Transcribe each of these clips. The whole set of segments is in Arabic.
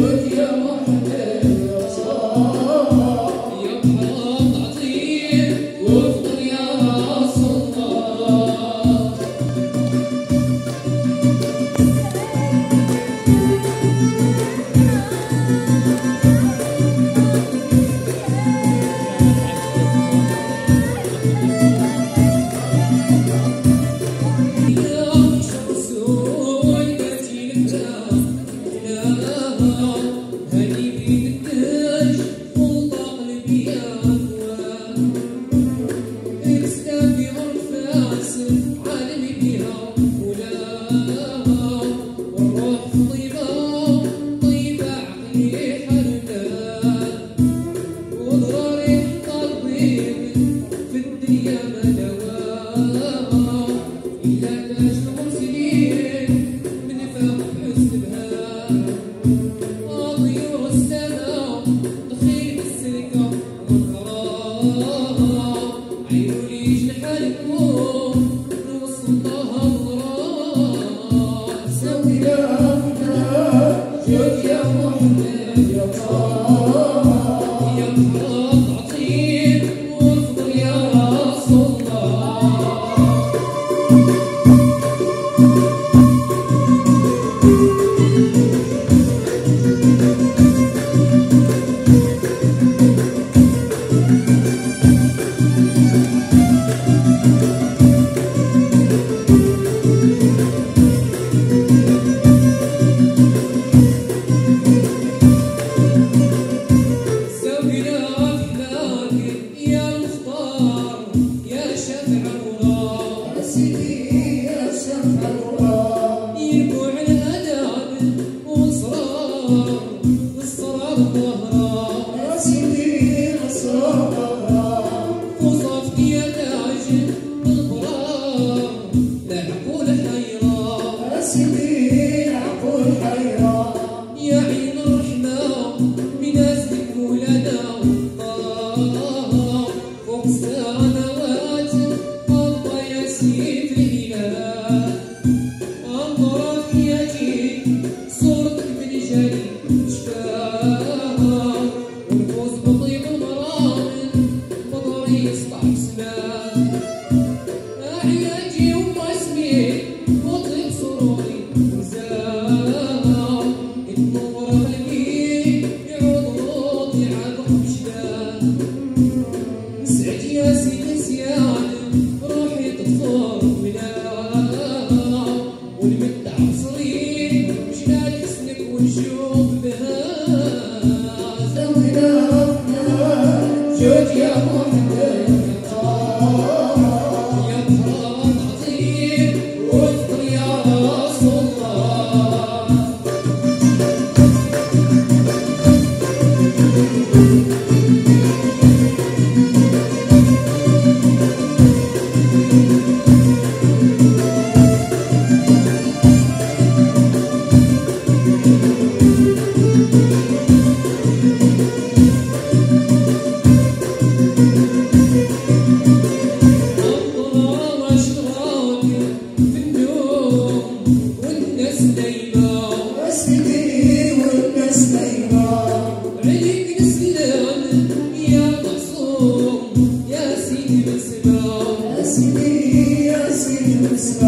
Eu te amo Oh. see you. good. Yes, yes, yes, yes.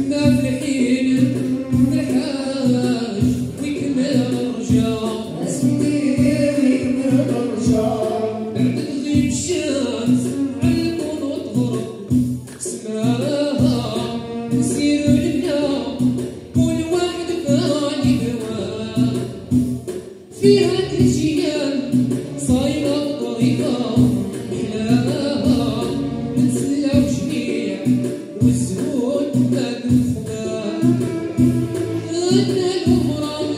Thank you.